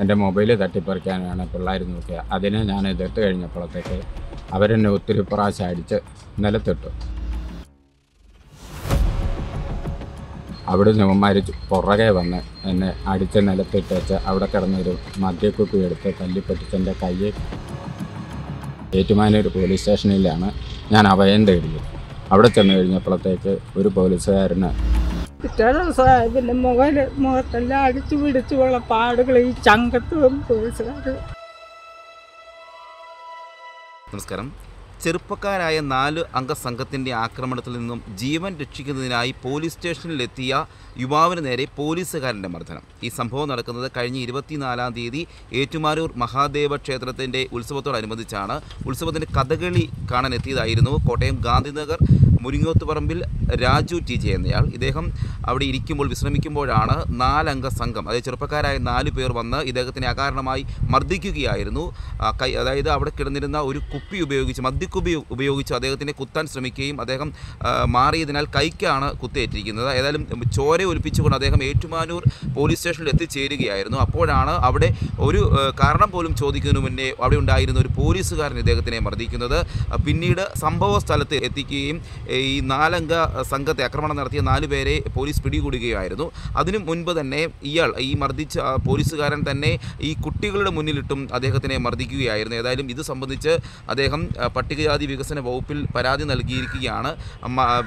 എന്റെ മൊബൈൽ തട്ടിപ്പറിക്കാനാണ് പിള്ളേർ നോക്കിയത്. അതിനെ ഞാൻ എതിർത്ത് കഴിഞ്ഞപ്പോഴത്തേക്ക് അവരെന്നെ ഒത്തിരി പ്രാവശ്യം അടിച്ച് നിലത്തിട്ടു. അവിടെ നിവന്മാർ പുറകെ വന്ന് എന്നെ അടിച്ച് നിലത്തിട്ട് വെച്ച് അവിടെ കിടന്നൊരു മദ്യക്കുപ്പി എടുത്ത് തല്ലിപ്പൊട്ടിച്ച് എന്റെ കയ്യെ ഏറ്റുമാനൂർ പോലീസ് സ്റ്റേഷനിലാണ് ഞാൻ അഭയം തേടിയത്. അവിടെ ചെന്ന് കഴിഞ്ഞപ്പോഴത്തേക്ക് ഒരു പോലീസുകാരന് പിറ്റേ ദിവസം പിന്നെ മുഖൽ മുഖത്തെല്ലാം അടിച്ചു പിടിച്ചുള്ള പാടുകൾ ഈ ചങ്കത്തും പോലീസുകാർ നമസ്കാരം. ചെറുപ്പക്കാരായ നാല് അംഗ സംഘത്തിന്റെ ആക്രമണത്തിൽ നിന്നും ജീവൻ രക്ഷിക്കുന്നതിനായി പോലീസ് സ്റ്റേഷനിലെത്തിയ യുവാവിന് നേരെ പോലീസുകാരന്റെ മർദ്ദനം. ഈ സംഭവം നടക്കുന്നത് കഴിഞ്ഞ ഇരുപത്തിനാലാം തീയതി ഏറ്റുമാരൂർ മഹാദേവ ക്ഷേത്രത്തിന്റെ ഉത്സവത്തോടനുബന്ധിച്ചാണ് ഉത്സവത്തിന്റെ കഥകളി കാണാൻ എത്തിയതായിരുന്നു കോട്ടയം ഗാന്ധിനഗർ മുരിങ്ങോത്തുപറമ്പിൽ രാജു ടി ജെ എന്നയാൾ. ഇദ്ദേഹം അവിടെ ഇരിക്കുമ്പോൾ വിശ്രമിക്കുമ്പോഴാണ് നാലംഗ സംഘം അതായത് ചെറുപ്പക്കാരായ നാല് പേർ വന്ന് ഇദ്ദേഹത്തിനെ അകാരണമായി മർദ്ദിക്കുകയായിരുന്നു. കൈ അതായത് അവിടെ കിടന്നിരുന്ന ഒരു കുപ്പി ഉപയോഗിച്ച് മദ്യക്കുപ്പി ഉപയോഗിച്ച് അദ്ദേഹത്തിനെ കുത്താൻ ശ്രമിക്കുകയും അദ്ദേഹം മാറിയതിനാൽ കൈക്കാണ് കുത്തേറ്റിരിക്കുന്നത് ഏതായാലും ചോര ഒലിപ്പിച്ചുകൊണ്ട് അദ്ദേഹം ഏറ്റുമാനൂർ പോലീസ് സ്റ്റേഷനിൽ എത്തിച്ചേരുകയായിരുന്നു. അപ്പോഴാണ് അവിടെ ഒരു കാരണം പോലും ചോദിക്കുന്നതിന് മുന്നേ അവിടെ ഉണ്ടായിരുന്ന ഒരു പോലീസുകാരൻ ഇദ്ദേഹത്തിനെ മർദ്ദിക്കുന്നത്. പിന്നീട് സംഭവ സ്ഥലത്ത് എത്തിക്കുകയും ഈ നാലംഗ സംഘത്തെ ആക്രമണം നടത്തിയ നാല് പേരെ പോലീസ് പിടികൂടുകയായിരുന്നു. അതിനു മുൻപ് തന്നെ ഇയാൾ ഈ മർദ്ദിച്ച പോലീസുകാരൻ തന്നെ ഈ കുട്ടികളുടെ മുന്നിലിട്ടും അദ്ദേഹത്തിനെ മർദ്ദിക്കുകയായിരുന്നു. ഏതായാലും ഇത് സംബന്ധിച്ച് അദ്ദേഹം ആ, പട്ടികജാതി വികസന വകുപ്പിൽ പരാതി നൽകിയിരിക്കുകയാണ്.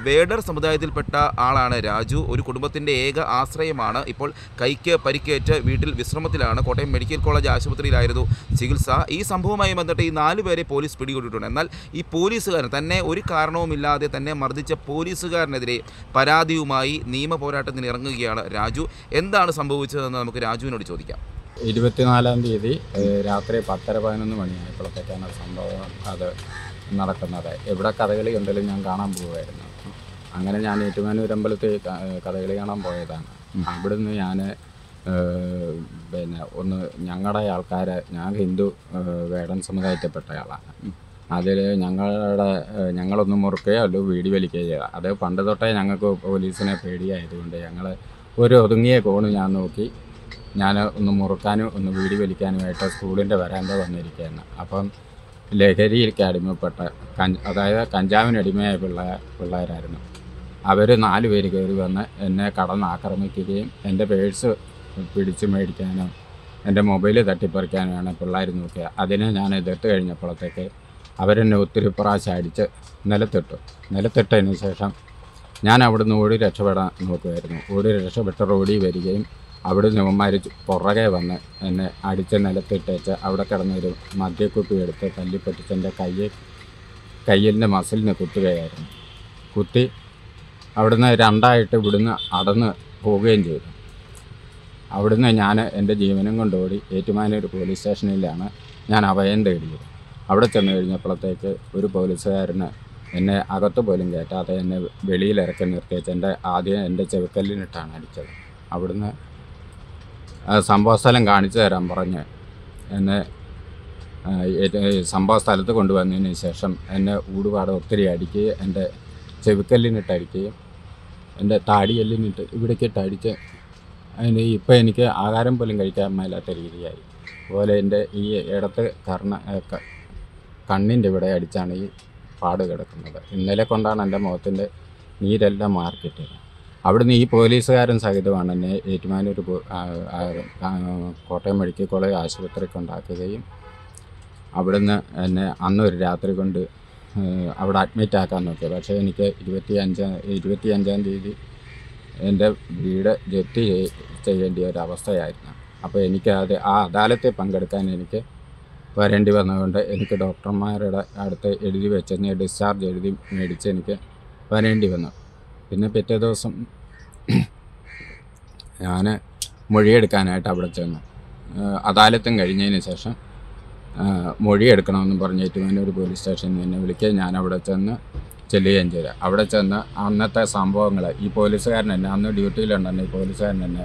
വേഡർ സമുദായത്തിൽപ്പെട്ട ആളാണ് രാജു. ഒരു കുടുംബത്തിന്റെ ഏക ആശ്രയമാണ്. ഇപ്പോൾ കൈക്ക് പരിക്കേറ്റ് വീട്ടിൽ വിശ്രമത്തിലാണ്. കോട്ടയം മെഡിക്കൽ കോളേജ് ആശുപത്രിയിലായിരുന്നു ചികിത്സ. ഈ സംഭവവുമായി ബന്ധപ്പെട്ട് ഈ നാലു പേരെ പോലീസ് പിടികൂടിയിട്ടുണ്ട്. എന്നാൽ ഈ പോലീസുകാരൻ തന്നെ ഒരു കാരണവുമില്ലാതെ തന്നെ മർദ്ദിച്ച പോലീസുകാരനെതിരെ പരാതിയുമായി നിയമ പോരാട്ടത്തിന് ഇറങ്ങുകയാണ് രാജു. എന്താണ് സംഭവിച്ചതെന്ന് നമുക്ക് രാജുവിനോട് ചോദിക്കാം. ഇരുപത്തിനാലാം തീയതി രാത്രി പത്തര പതിനൊന്ന് മണിയായപ്പോഴത്തേക്കാണ് സംഭവം. അത് നടക്കുന്നത്. എവിടെ കഥകളി ഉണ്ടെങ്കിലും ഞാൻ കാണാൻ പോവുമായിരുന്നു. അങ്ങനെ ഞാൻ ഏറ്റുമാനൂർ അമ്പലത്തിൽ കഥകളി കാണാൻ പോയതാണ്. അവിടുന്ന് ഞാൻ പിന്നെ ഒന്ന് ഞങ്ങളുടെ ആൾക്കാരെ ഞാൻ ഹിന്ദു വേടൻ സമുദായത്തിൽപ്പെട്ട ആളാണ്. അതിൽ ഞങ്ങളുടെ ഞങ്ങളൊന്നും ഞങ്ങളൊന്ന് മുറുക്കുകയോ അല്ലോ വീടി വലിക്കുകയോ ചെയ്യുക അത് പണ്ട് തൊട്ടേ ഞങ്ങൾക്ക് പോലീസിനെ പേടിയായതുകൊണ്ട് ഞങ്ങൾ ഒരു ഒതുങ്ങിയ കോണ് ഞാൻ നോക്കി ഞാൻ ഒന്ന് മുറുക്കാനും ഒന്ന് വീടി വലിക്കാനുമായിട്ട് സ്കൂളിന്റെ വരാന്ത വന്നിരിക്കുകയാണ് അപ്പം ലഹരിയിലേക്ക് അടിമപ്പെട്ട അതായത് കഞ്ചാവിന് അടിമയായ പിള്ളേർ പിള്ളേരായിരുന്നു. അവർ നാല് പേര് കയറി വന്ന് എന്നെ കടന്ന് ആക്രമിക്കുകയും എന്റെ പേഴ്സ് പിടിച്ച് മേടിക്കാനും എന്റെ മൊബൈൽ തട്ടിപ്പറിക്കാനുമാണ് പിള്ളേർ നോക്കിയത് അതിനെ ഞാൻ എതിർത്ത് കഴിഞ്ഞപ്പോഴത്തേക്ക് അവരെന്നെ ഒത്തിരി പ്രാവശ്യം അടിച്ച് നിലത്തിട്ടു. നിലത്തിട്ടതിന് ശേഷം ഞാൻ അവിടുന്ന് ഓടി രക്ഷപ്പെടാൻ നോക്കുമായിരുന്നു ഓടി രക്ഷപ്പെട്ട് റോഡിൽ വരികയും അവിടെ നിവന്മാർ പുറകെ വന്ന് എന്നെ അടിച്ച് നിലത്തിട്ടേച്ച് അവിടെ കിടന്നൊരു മദ്യക്കുപ്പി എടുത്ത് തല്ലിപ്പൊട്ടിച്ച് എന്റെ കയ്യെ കയ്യലിന്റെ മസിലിനെ കുത്തുകയായിരുന്നു. കുത്തി അവിടുന്ന് രണ്ടായിട്ട് ഇവിടുന്ന് അടന്ന് പോവുകയും ചെയ്തു. അവിടുന്ന് ഞാൻ എന്റെ ജീവനും കൊണ്ടോടി ഏറ്റുമാനൂർ പോലീസ് സ്റ്റേഷനിലാണ് ഞാൻ അഭയം തേടിയത്. അവിടെ ചെന്ന് കഴിഞ്ഞപ്പോഴത്തേക്ക് ഒരു പോലീസുകാരന് എന്നെ അകത്ത് പോലും കയറ്റാതെ എന്നെ വെളിയിലിറക്കി നിർത്തിയേച്ച് എന്റെ ആദ്യം എന്റെ ചെവിക്കല്ലിനിട്ടാണ് അടിച്ചത്. അവിടുന്ന് ആ സംഭവ സ്ഥലം കാണിച്ചു തരാൻ പറഞ്ഞ് എന്നെ സംഭവ സ്ഥലത്ത് കൊണ്ടുവന്നതിന് ശേഷം എന്നെ ഊടുപാട് ഒത്തിരി അടിക്കുകയും എന്റെ ചെവിക്കല്ലിനിട്ട് അടിക്കുകയും എന്റെ താടിയെല്ലിനിട്ട് ഇവിടേക്കിട്ട് അടിച്ച് അതിന് ഇപ്പം എനിക്ക് ആഹാരം പോലും കഴിക്കാൻ മേലാത്ത രീതിയായി. അതുപോലെ എന്റെ ഈ ഇടത്ത് കർണ കണ്ണിന്റെ ഇവിടെ അടിച്ചാണ് ഈ പാട് കിടക്കുന്നത്. ഇന്നലെ കൊണ്ടാണ് എന്റെ മുഖത്തിന്റെ നീരെല്ലാം മാർക്കിട്ടത് അവിടുന്ന് ഈ പോലീസുകാരൻ സഹിതമാണ് എന്നെ ഏറ്റുമാനൂർ കോട്ടയം മെഡിക്കൽ കോളേജ് ആശുപത്രി കൊണ്ടാക്കുകയും അവിടുന്ന് എന്നെ അന്നൊരു രാത്രി കൊണ്ട് അവിടെ അഡ്മിറ്റ് ആക്കാൻ നോക്കി. പക്ഷേ എനിക്ക് ഇരുപത്തി അഞ്ചാം ഇരുപത്തി അഞ്ചാം തീയതി എന്റെ വീട് ജപ്തി ചെയ്- ചെയ്യേണ്ട ഒരു അവസ്ഥയായിരുന്നു. അപ്പോൾ എനിക്ക് അത് ആ അദാലത്തിൽ പങ്കെടുക്കാൻ എനിക്ക് വരേണ്ടി വന്നതുകൊണ്ട് എനിക്ക് ഡോക്ടർമാരുടെ അടുത്ത് എഴുതി വെച്ച് ഡിസ്ചാർജ് എഴുതി മേടിച്ച് എനിക്ക് വരേണ്ടി വന്നു. പിന്നെ പിറ്റേ ദിവസം ഞാൻ മൊഴിയെടുക്കാനായിട്ട് അവിടെ ചെന്നു. അദാലത്തും കഴിഞ്ഞതിന് ശേഷം മൊഴിയെടുക്കണമെന്ന് മൊഴിയെടുക്കണമെന്ന് പറഞ്ഞ് ഒരു പോലീസ് സ്റ്റേഷനിൽ എന്നെ വിളിക്കുക ഞാൻ അവിടെ ചെന്ന് ചെല്ലുകയും ചെയ്തു. അവിടെ ചെന്ന് അന്നത്തെ സംഭവങ്ങൾ ഈ പോലീസുകാരൻ എന്നെ അന്ന് ഡ്യൂട്ടിയിലുണ്ടെന്ന് ഈ പോലീസുകാരൻ തന്നെ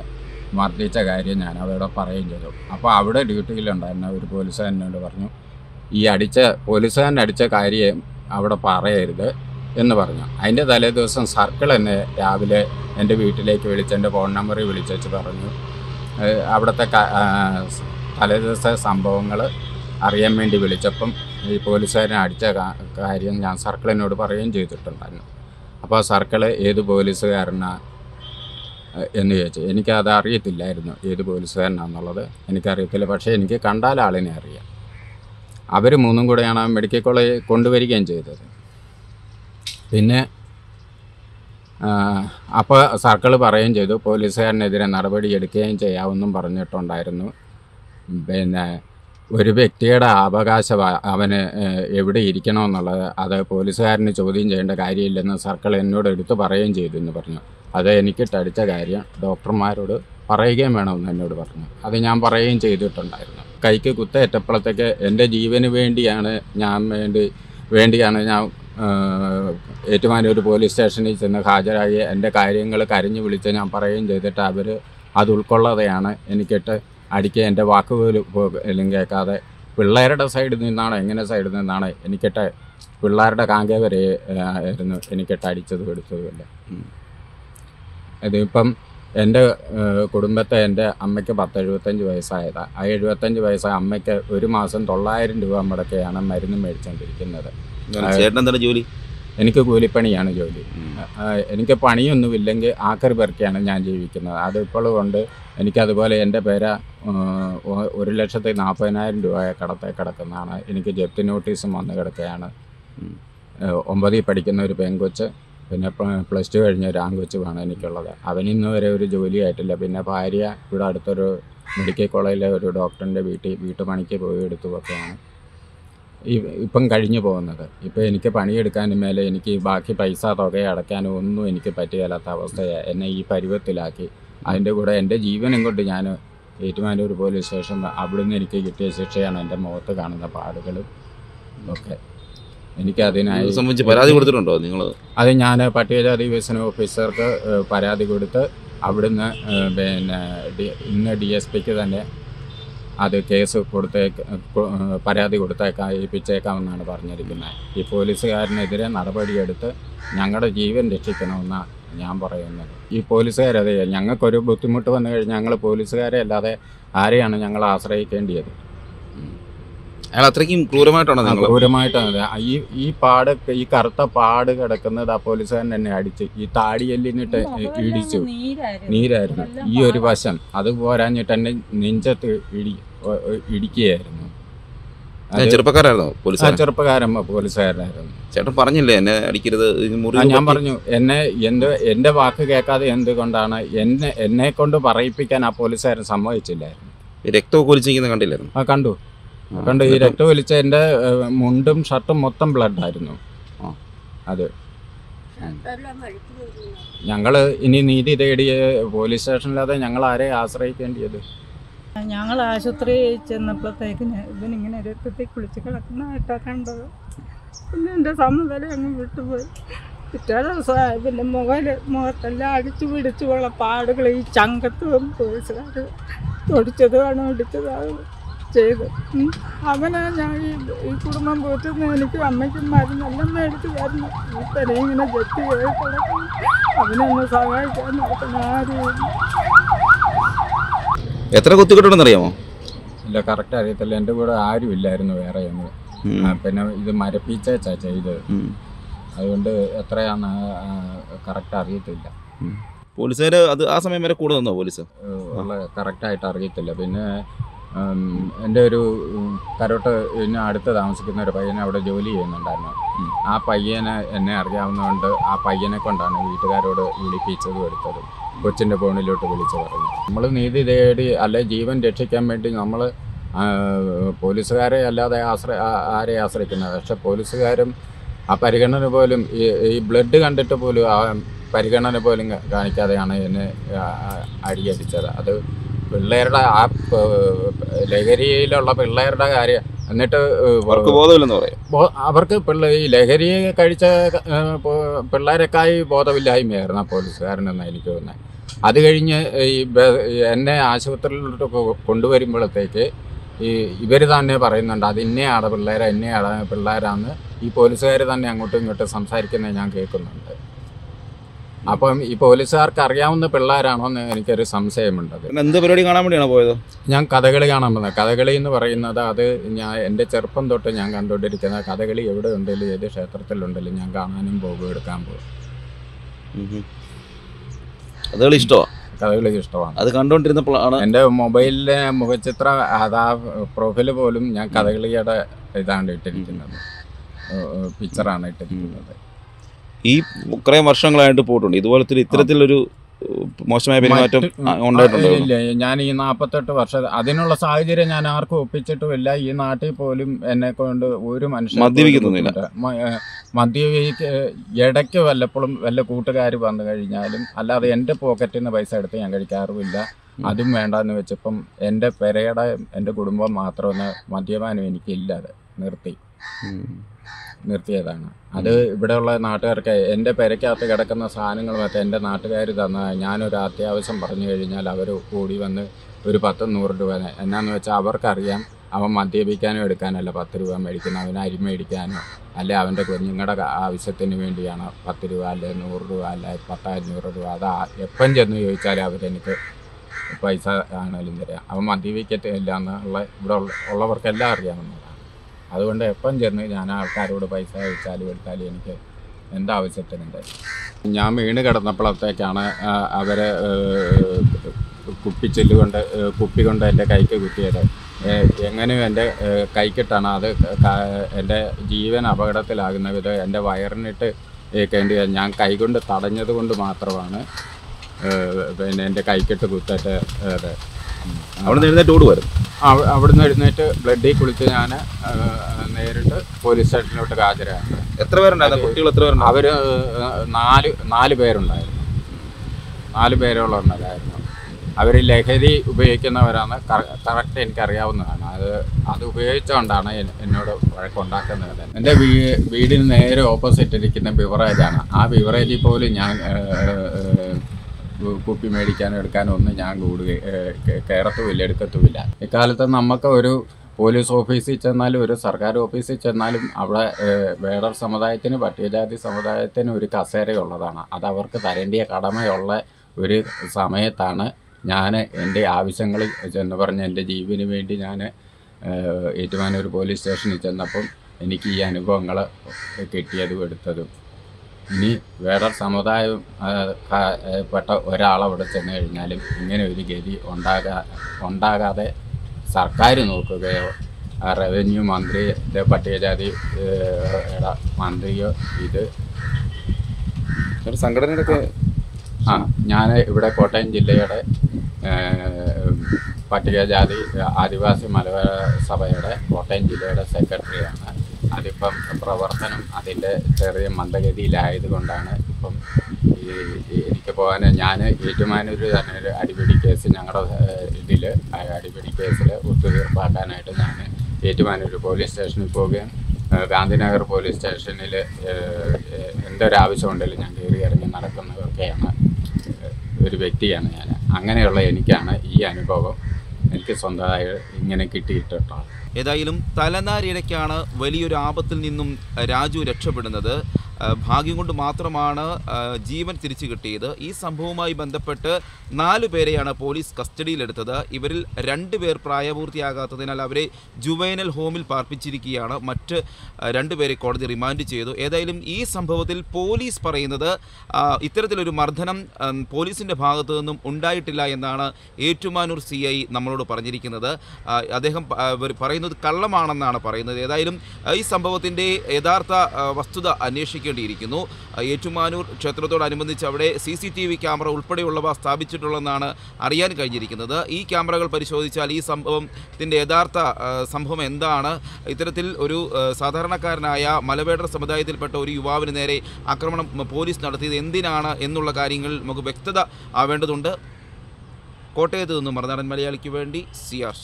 മർദ്ദിച്ച കാര്യം ഞാൻ അവരോട് പറയുകയും ചെയ്തു. അപ്പോൾ അവിടെ ഡ്യൂട്ടിയിലുണ്ടായിരുന്ന ഒരു പോലീസുകാരനോട് പറഞ്ഞു ഈ അടിച്ച പോലീസുകാരൻ അടിച്ച കാര്യം അവിടെ പറയരുത്. എന്ന് പറഞ്ഞു. അതിന്റെ തലേ ദിവസം സർക്കിൾ എന്നെ രാവിലെ എന്റെ വീട്ടിലേക്ക് വിളിച്ച് എന്റെ ഫോൺ നമ്പറിൽ വിളിച്ചു പറഞ്ഞു. അവിടുത്തെ തലേ ദിവസത്തെ സംഭവങ്ങൾ അറിയാൻ വേണ്ടി വിളിച്ചപ്പം ഈ പോലീസുകാരനെ അടിച്ച കാര്യം ഞാൻ സർക്കിളിനോട് പറയുകയും ചെയ്തിട്ടുണ്ടായിരുന്നു. അപ്പോൾ സർക്കിൾ ഏത് പോലീസുകാരനാണ് എന്ന് ചോദിച്ചു. എനിക്കത് അറിയത്തില്ലായിരുന്നു ഏത് പോലീസുകാരനാണെന്നുള്ളത് എനിക്കറിയത്തില്ല. പക്ഷേ എനിക്ക് കണ്ടാൽ ആളിനെ അറിയാം. അവർ മൂന്നും കൂടെയാണ് മെഡിക്കൽ കോളേജ് കൊണ്ടുവരികയും ചെയ്തത്. പിന്നെ അപ്പോൾ സർക്കിൾ പറയുകയും ചെയ്തു. പോലീസുകാരനെതിരെ നടപടി എടുക്കുകയും ചെയ്യാമെന്നും പറഞ്ഞിട്ടുണ്ടായിരുന്നു. പിന്നെ ഒരു വ്യക്തിയുടെ അവകാശം അവന് എവിടെ ഇരിക്കണമെന്നുള്ളത് അത് പോലീസുകാരന് ചോദ്യം ചെയ്യേണ്ട കാര്യമില്ലെന്ന് സർക്കിൾ എന്നോട് എടുത്തു പറയുകയും ചെയ്തു എന്ന് പറഞ്ഞു. അത് എനിക്കിട്ടടിച്ച കാര്യം ഡോക്ടർമാരോട് പറയുകയും വേണമെന്ന് എന്നോട് പറഞ്ഞു. അത് ഞാൻ പറയുകയും ചെയ്തിട്ടുണ്ടായിരുന്നു. കൈക്ക് കുത്തേറ്റപ്പോഴത്തേക്ക് എന്റെ ജീവന് വേണ്ടിയാണ് ഞാൻ വേണ്ടി വേണ്ടിയാണ് ഞാൻ ഏറ്റുമാനൂർ പോലീസ് സ്റ്റേഷനിൽ ചെന്ന് ഹാജരായി. എന്റെ കാര്യങ്ങൾ കരഞ്ഞു വിളിച്ച് ഞാൻ പറയുകയും ചെയ്തിട്ട് അവർ അത് ഉൾക്കൊള്ളാതെയാണ് എനിക്കിട്ട് അടിക്കുക. എന്റെ വാക്കുകൾ എല്ലാം കേൾക്കാതെ പിള്ളേരുടെ സൈഡിൽ നിന്നാണ് എങ്ങനെ സൈഡിൽ നിന്നാണ് എനിക്കിട്ട് പിള്ളേരുടെ കാങ്ക വരെ ആയിരുന്നു എനിക്കിട്ട് അടിച്ചത് എടുത്തതുമില്ല അതിപ്പം എന്റെ കുടുംബത്തെ എന്റെ അമ്മയ്ക്ക് പത്ത് എഴുപത്തഞ്ച് വയസ്സായതാണ് ആ എഴുപത്തഞ്ച് വയസ്സായ അമ്മയ്ക്ക് ഒരു മാസം തൊള്ളായിരം രൂപ മുടക്കെയാണ് മരുന്ന് മേടിച്ചുകൊണ്ടിരിക്കുന്നത് ചേട്ടൻ എന്താണ് ജോലി? എനിക്ക് കൂലിപ്പണിയാണ് ജോലി. എനിക്ക് പണിയൊന്നും ഇല്ലെങ്കിൽ ആക്കറി പെറുക്കിയാണ് ഞാൻ ജീവിക്കുന്നത്. അതിപ്പോഴും ഉണ്ട്. കൊണ്ട് എനിക്കതുപോലെ എന്റെ പേര ഒരു ലക്ഷത്തി നാൽപ്പതിനായിരം രൂപ കടത്തെ കിടക്കുന്നതാണ്. എനിക്ക് ജപ്തി നോട്ടീസും വന്ന് കിടക്കുകയാണ്. ഒമ്പതിൽ പഠിക്കുന്ന ഒരു പെൺകൊച്ച് പിന്നെ പ്ലസ് ടു കഴിഞ്ഞ ഒരു വേണം എനിക്കുള്ളത്. അവനിന്ന് വരെ ഒരു ജോലി ആയിട്ടില്ല. പിന്നെ ഭാര്യ ഇവിടെ അടുത്തൊരു മെഡിക്കൽ കോളേജിലെ ഒരു ഡോക്ടറിന്റെ വീട്ടിൽ വീട്ടുപണിക്ക് പോയി എടുത്തുമൊക്കെയാണ് ഈ ഇപ്പം കഴിഞ്ഞു പോകുന്നത്. ഇപ്പം എനിക്ക് പണിയെടുക്കാനും മേലെ എനിക്ക് ബാക്കി പൈസ തുക അടയ്ക്കാനും ഒന്നും എനിക്ക് പറ്റുകയില്ലാത്ത അവസ്ഥയെ എന്നെ ഈ പരുവത്തിലാക്കി. അതിന്റെ കൂടെ എന്റെ ജീവനും കൊണ്ട് ഞാൻ ഏറ്റുമാനൂർ പോലീസ് സ്റ്റേഷൻ അവിടുന്ന് എനിക്ക് കിട്ടിയ ശിക്ഷയാണ് എന്റെ മുഖത്ത് കാണുന്ന പാടുകളും ഒക്കെ. എനിക്ക് അതിനായി സംബന്ധിച്ച് പരാതി കൊടുത്തിട്ടുണ്ടോ നിങ്ങൾ? അത് ഞാൻ പട്ടികജാതി വികസന ഓഫീസർക്ക് പരാതി കൊടുത്ത് അവിടുന്ന് പിന്നെ ഇന്ന് ഡി എസ് പിക്ക് തന്നെ അത് കേസ് കൊടുത്തേക്ക് പരാതി കൊടുത്തേക്കാം ഏൽപ്പിച്ചേക്കാമെന്നാണ് പറഞ്ഞിരിക്കുന്നത്. ഈ പോലീസുകാരനെതിരെ നടപടിയെടുത്ത് ഞങ്ങളുടെ ജീവൻ രക്ഷിക്കണമെന്നാണ് ഞാൻ പറയുന്നത്. ഈ പോലീസുകാരതെ ഞങ്ങൾക്കൊരു ബുദ്ധിമുട്ട് വന്നു കഴിഞ്ഞാൽ ഞങ്ങൾ പോലീസുകാരെ അല്ലാതെ ആരെയാണ് ഞങ്ങൾ ആശ്രയിക്കേണ്ടത് അയാൾ അത്രയ്ക്കും ക്രൂരമായിട്ടാണോ നിങ്ങൾ ക്രൂരമായിട്ടാണ് ഈ ഈ പാട് ഈ കറുത്ത പാട് കിടക്കുന്നത് ആ പോലീസുകാരൻ തന്നെ അടിച്ച് ഈ താടിയെല്ലിനിട്ട് ഇടിച്ചു. നീരായിരുന്നു. ഈ ഒരു വശം അത് പോരാഞ്ഞിട്ട് എന്നെ നെഞ്ചത്ത് ഇടി ഇടിക്കുകയായിരുന്നു. ചെറുപ്പക്കാരായിരുന്നു പോലീസ് ചെറുപ്പക്കാരൻ പോലീസുകാരനായിരുന്നു ചേട്ടൻ പറഞ്ഞില്ലേ എന്നെ അടിക്കരുത് ഞാൻ പറഞ്ഞു എന്നെ എന്ത് എന്റെ വാക്ക് കേൾക്കാതെ എന്തുകൊണ്ടാണ് എന്നെ എന്നെ കൊണ്ട് പറയിപ്പിക്കാൻ ആ പോലീസുകാരൻ സമ്മതിച്ചില്ലായിരുന്നു. രക്തമൊക്കെ ഒലിച്ചിരിക്കുന്നത് കണ്ടില്ലായിരുന്നു? ആ കണ്ടു. കണ്ടു ഈ രക്തം ഒലിച്ച എന്റെ മുണ്ടും ഷർട്ടും മൊത്തം ബ്ലഡ് ആയിരുന്നു അതെ. ഞങ്ങൾ ഇനി നീതി തേടിയ പോലീസ് സ്റ്റേഷനിലാതെ ഞങ്ങൾ ആരെ ആശ്രയിക്കേണ്ടിയത്? ഞങ്ങൾ ആശുപത്രി ചെന്നപ്പോഴത്തേക്ക് ഇവനിങ്ങനെ രക്തത്തിൽ കുളിച്ച് കിടക്കുന്നതായിട്ടാണ് കണ്ടത്. പിന്നെ എന്റെ സമ്മതം അങ്ങ് വിട്ടുപോയി. പിറ്റേ ദിവസം പിന്നെ മുഖൽ മുഖത്തെല്ലാം അടിച്ചു പിടിച്ചുള്ള പാടുകൾ ഈ ചങ്കത്തും പോലീസുകാർ തൊടിച്ചതുമാണ് ഇടിച്ചതാണ് ചെയ്ത്. അവനെ ഞാൻ ഈ കുടുംബം പോറ്റുന്ന എനിക്ക് അമ്മയ്ക്കും മരുന്നെല്ലാം മേടിച്ച് തരുന്നു. ഈ പെരെ ഇങ്ങനെ ചെയ്ത് കിടക്കുന്നു. അവനൊന്ന് സഹായിക്കാൻ നടക്കുന്ന ആരും എത്ര കുത്തിക്കിട്ടുണ്ടെന്നറിയാമോ ഇല്ല കറക്റ്റ് അറിയത്തില്ല. എന്റെ കൂടെ ആരും ഇല്ലായിരുന്നു വേറെ എന്ന്. പിന്നെ ഇത് മരപ്പിച്ചാ ചെയ്തത്. അതുകൊണ്ട് എത്രയാന്ന് കറക്റ്റ് അറിയത്തില്ല. പോലീസുകാർ അത് ആ സമയം വരെ കൂടെ നിന്നോ പോലീസ്? കറക്റ്റായിട്ട് അറിയത്തില്ല. പിന്നെ എന്റെ ഒരു ഉം, കരോട്ട് പിന്നെ അടുത്ത് താമസിക്കുന്ന ഒരു പയ്യനെ അവിടെ ജോലി ചെയ്യുന്നുണ്ടായിരുന്നു. ആ പയ്യനെ എന്നെ അറിയാവുന്നതുകൊണ്ട് ആ പയ്യനെ കൊണ്ടാണ് വീട്ടുകാരോട് വിളിപ്പിച്ചതും എടുത്തതും. കൊച്ചിന്റെ ഫോണിലോട്ട് വിളിച്ച് പറഞ്ഞു നമ്മൾ നീതി തേടി അല്ലെ ജീവൻ രക്ഷിക്കാൻ വേണ്ടി നമ്മൾ പോലീസുകാരെ അല്ലാതെ ആശ്രയ ആ- ആരെ ആശ്രയിക്കുന്നത്? പക്ഷെ പോലീസുകാരും ആ പരിഗണന പോലും ഈ ബ്ലഡ് കണ്ടിട്ട് പോലും ആ പരിഗണന പോലും കാണിക്കാതെയാണ് എന്നെ അടിയടിച്ചത്. അത് പിള്ളേരുടെ ആ ലഹരിയിലുള്ള പിള്ളേരുടെ കാര്യം. എന്നിട്ട് അവർക്ക് ബോധമില്ലെന്ന് പറയും. അവർക്ക് പിള്ളേർ ഈ ലഹരി കഴിച്ച പിള്ളേരെക്കായി ബോധമില്ലായ്മയായിരുന്നു ആ പോലീസുകാരനെന്ന് എനിക്ക് തോന്നുന്നത്. അത് കഴിഞ്ഞ് ഈ എന്നെ ആശുപത്രിയിലോട്ട് കൊണ്ടുവരുമ്പോഴത്തേക്ക് ഈ ഇവർ തന്നെ പറയുന്നുണ്ട് അത് ഇന്നയാണ് പിള്ളേരെ ഇന്നയാണ് പിള്ളേരാന്ന്. ഈ പോലീസുകാർ തന്നെ അങ്ങോട്ടും ഇങ്ങോട്ടും സംസാരിക്കുന്നത് ഞാൻ കേൾക്കുന്നുണ്ട്. അപ്പം ഈ പോലീസുകാർക്ക് അറിയാവുന്ന പിള്ളേരാണോ എന്ന് എനിക്കൊരു സംശയമുണ്ട് എന്ത് പരിപാടി കാണാൻ വേണ്ടിയാണോ പോയത്? ഞാൻ കഥകളി കാണാൻ വന്നത്. കഥകളി എന്ന് പറയുന്നത് അത് ഞാൻ എന്റെ ചെറുപ്പം തൊട്ട് ഞാൻ കണ്ടുകൊണ്ടിരിക്കുന്ന കഥകളി എവിടെ ഉണ്ടെങ്കിലും ഏത് ക്ഷേത്രത്തിലുണ്ടെങ്കിലും ഞാൻ കാണാനും പോകും എടുക്കാൻ പോകും. കഥകളി ഇഷ്ടമാണ് കഥകളി ഇഷ്ടമാണ്. അത് കണ്ടുകൊണ്ടിരുന്നപ്പോഴാണ് എന്റെ മൊബൈലിലെ മുഖചിത്ര അതാ പ്രൊഫൈൽ പോലും ഞാൻ കഥകളിയുടെ ഇതാണ് ഇട്ടിരിക്കുന്നത്. പിക്ചറാണ് ഇട്ടിരിക്കുന്നത്. ഈ കുറേ വർഷങ്ങളായിട്ട് പോയിട്ടുണ്ട്. ഇതുപോലത്തെ ഇത്തരത്തിലൊരു മോശമായ പെരുമാറ്റം ഉണ്ടായിട്ടുണ്ടോ? ഇല്ല ഞാൻ ഈ നാൽപ്പത്തെട്ട് വർഷം അതിനുള്ള സാഹചര്യം ഞാൻ ആർക്കും ഒപ്പിച്ചിട്ടുമില്ല. ഈ നാട്ടിൽ പോലും എന്നെ കൊണ്ട് ഒരു മനുഷ്യൻ മദ്യപിക്കുന്നില്ല. മദ്യപിക്ക് ഇടയ്ക്ക് വല്ലപ്പോഴും വല്ല കൂട്ടുകാർ വന്നു കഴിഞ്ഞാലും അല്ലാതെ എന്റെ പോക്കറ്റിൽ നിന്ന് പൈസ എടുത്ത് ഞാൻ കഴിക്കാറുമില്ല. അതും വേണ്ടെന്ന് വെച്ചപ്പം എന്റെ പെരയുടെ എന്റെ കുടുംബം മാത്രമൊന്ന് മദ്യപാനം എനിക്കില്ല അത് നിർത്തി. നിർത്തിയതാണ്. അത് ഇവിടെയുള്ള നാട്ടുകാർക്ക് എന്റെ പെരയ്ക്കകത്ത് കിടക്കുന്ന സാധനങ്ങൾ മറ്റേ എന്റെ നാട്ടുകാർ തന്ന ഞാനൊരു അത്യാവശ്യം പറഞ്ഞു കഴിഞ്ഞാൽ അവർ കൂടി വന്ന് ഒരു പത്ത് നൂറ് രൂപ എന്നാന്ന് വെച്ചാൽ അവർക്കറിയാം അവൻ മദ്യപിക്കാനോ എടുക്കാനല്ല പത്ത് രൂപ മേടിക്കുന്നത്. അവന് അരി മേടിക്കാനോ അല്ലെ അവന്റെ കുഞ്ഞുങ്ങളുടെ ആവശ്യത്തിന് വേണ്ടിയാണ് പത്ത് രൂപ അല്ലെ നൂറ് രൂപ അല്ലെ പത്തഞ്ഞൂറ് രൂപ? അത് എപ്പം ചെന്ന് ചോദിച്ചാൽ അവരെനിക്ക് പൈസ ആണെങ്കിലും തരാം. അവൻ മദ്യപിക്കത്തില്ല എന്നുള്ള ഇവിടെ ഉള്ളവർക്കെല്ലാം അറിയാവുന്നതാണ്. അതുകൊണ്ട് എപ്പം ചെന്ന് ഞാൻ ആൾക്കാരോട് പൈസ അയച്ചാലും എടുത്താലും എനിക്ക് എന്താവശ്യത്തിനുണ്ട് ഞാൻ വീണ് കിടന്നപ്പോഴത്തേക്കാണ് അവരെ ഏഹ്, കുപ്പിച്ചില്ല് കൊണ്ട് കുപ്പി കൊണ്ട് എന്റെ കൈക്ക് കുത്തിയത് എങ്ങനെയും എന്റെ കൈക്കിട്ടാണ് അത് എന്റെ ജീവൻ അപകടത്തിലാകുന്ന വിധം എന്റെ വയറിനിട്ട് കേണ്ടി. ഞാൻ കൈകൊണ്ട് തടഞ്ഞത് കൊണ്ട് മാത്രമാണ് പിന്നെ എന്റെ കൈക്കിട്ട് ഏത് അവിടെ നിന്ന് എഴുന്നേറ്റ് ഓടുമായിരുന്നു അവിടെ നിന്ന് എഴുന്നേറ്റ് ബ്ലഡിൽ കുളിച്ച് ഞാൻ നേരിട്ട് പോലീസ് സ്റ്റേഷനിലോട്ട് ഹാജരാണ് എത്ര പേരുണ്ടായിരുന്നു? കുട്ടികൾ എത്ര പേരുണ്ട് അവർ നാല് നാല് പേരുണ്ടായിരുന്നു. നാല് പേരോളം ഉണ്ടായിരുന്നു. അവർ ലഹരി ഉപയോഗിക്കുന്നവരാണ്. കറക്റ്റ് എനിക്കറിയാവുന്നതാണ്. അത് അത് ഉപയോഗിച്ചുകൊണ്ടാണ് എന്നോട് വഴക്കുണ്ടാക്കുന്നത്. എന്റെ വീ വീടിന് നേരെ ഓപ്പോസിറ്റ് ഇരിക്കുന്ന ബിവറേജാണ്. ആ ബിവറേജിൽ പോലും ഞാൻ കുപ്പി മേടിക്കാനോ എടുക്കാനോ ഒന്നും ഞാൻ കൂടുക കയറത്തുമില്ല എടുക്കത്തുമില്ല. ഇക്കാലത്ത് നമുക്ക് ഒരു പോലീസ് ഓഫീസിൽ ചെന്നാലും ഒരു സർക്കാർ ഓഫീസിൽ ചെന്നാലും അവിടെ വേടർ സമുദായത്തിന് പട്ടികജാതി സമുദായത്തിന് ഒരു കസേരയുള്ളതാണ്. അത് അവർക്ക് തരേണ്ടിയ കടമയുള്ള ഒരു സമയത്താണ് ഞാൻ എന്റെ ആവശ്യങ്ങൾ ചെന്ന് പറഞ്ഞ് എന്റെ ജീവന് വേണ്ടി ഞാൻ ഏറ്റുമാനൂർ പോലീസ് സ്റ്റേഷനിൽ ചെന്നപ്പം എനിക്ക് ഈ അനുഭവങ്ങൾ കിട്ടിയതും എടുത്തതും. ഇനി വേറെ സമുദായം പെട്ട ഒരാളവിടെ ചെന്ന് കഴിഞ്ഞാലും ഇങ്ങനെ ഒരു ഗതി ഉണ്ടാകാ ഉണ്ടാകാതെ സർക്കാർ നോക്കുകയോ റവന്യൂ മന്ത്രി പട്ടികജാതി മന്ത്രിയോ ഇത് ഒരു സംഘടനയുടെ ആ ഞാൻ ഇവിടെ കോട്ടയം ജില്ലയുടെ പട്ടികജാതി ആദിവാസി മലയാള സഭയുടെ കോട്ടയം ജില്ലയുടെ സെക്രട്ടറിയാണ്. അതിപ്പം പ്രവർത്തനം അതിന്റെ ചെറിയ മന്ദഗതിയിലായതുകൊണ്ടാണ് ഇപ്പം എനിക്ക് പോകാൻ ഞാൻ ഏറ്റുമാനൂർ തന്നെ ഒരു അടിപിടി കേസ് ഞങ്ങളുടെ ഇതിൽ അടിപിടി കേസിൽ ഒത്തുതീർപ്പാക്കാനായിട്ട് ഞാൻ ഏറ്റുമാനൂർ പോലീസ് സ്റ്റേഷനിൽ പോവുകയും ഗാന്ധിനഗർ പോലീസ് സ്റ്റേഷനിൽ എന്തൊരാവശ്യം ഉണ്ടെങ്കിലും ഞാൻ കയറി ഇറങ്ങി നടക്കുന്നതൊക്കെയാണ് ഒരു വ്യക്തിയാണ് ഞാൻ. അങ്ങനെയുള്ള എനിക്കാണ് ഈ അനുഭവം. എനിക്ക് സ്വന്തമായി ഇങ്ങനെ കിട്ടിയിട്ടുള്ളത്. ഏതായാലും തലനാരിഴയ്ക്കാണ് വലിയൊരു ആപത്തിൽ നിന്നും രാജു രക്ഷപ്പെടുന്നത്. ഭാഗ്യം കൊണ്ട് മാത്രമാണ് ജീവൻ തിരിച്ചു കിട്ടിയത്. ഈ സംഭവവുമായി ബന്ധപ്പെട്ട് നാലു പേരെയാണ് പോലീസ് കസ്റ്റഡിയിലെടുത്തത്. ഇവരിൽ രണ്ട് പേർ പ്രായപൂർത്തിയാകാത്തതിനാൽ അവരെ ജുവൈനൽ ഹോമിൽ പാർപ്പിച്ചിരിക്കുകയാണ്. മറ്റ് രണ്ടുപേരെ കോടതി റിമാൻഡ് ചെയ്തു. ഏതായാലും ഈ സംഭവത്തിൽ പോലീസ് പറയുന്നത് ഇത്തരത്തിലൊരു മർദ്ദനം പോലീസിന്റെ ഭാഗത്തു നിന്നും ഉണ്ടായിട്ടില്ല എന്നാണ് ഏറ്റുമാനൂർ സി ഐ നമ്മളോട് പറഞ്ഞിരിക്കുന്നത്. അദ്ദേഹം പറയുന്നത് കള്ളമാണെന്നാണ് പറയുന്നത്. ഏതായാലും ഈ സംഭവത്തിന്റെ യഥാർത്ഥ വസ്തുത അന്വേഷിക്കേണ്ടിയിരിക്കുന്നു ആ, ഏറ്റുമാനൂർ ക്ഷേത്രത്തോടനുബന്ധിച്ച് അവിടെ C C T V camera ഉൾപ്പെടെയുള്ളവ സ്ഥാപിച്ചിട്ടുള്ളതെന്നാണ് അറിയാൻ കഴിഞ്ഞിരിക്കുന്നത്. ഈ ക്യാമറകൾ പരിശോധിച്ചാൽ ഈ സംഭവത്തിന്റെ യഥാർത്ഥ സംഭവം എന്താണ്? ഇത്തരത്തിൽ ഒരു സാധാരണക്കാരനായ മലവേടർ സമുദായത്തിൽപ്പെട്ട ഒരു യുവാവിന് നേരെ ആക്രമണം പോലീസ് നടത്തിയത് എന്തിനാണ് എന്നുള്ള കാര്യങ്ങൾ നമുക്ക് വ്യക്തത ആവേണ്ടതുണ്ട്. കോട്ടയത്ത് നിന്നും മറുനാടൻ മലയാളിക്ക് വേണ്ടി സി ആർ